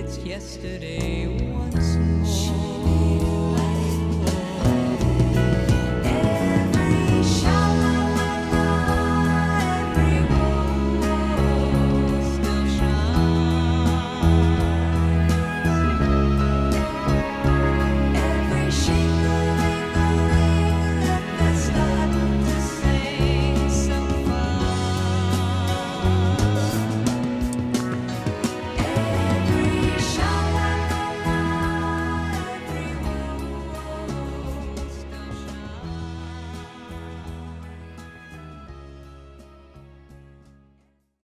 it's yesterday.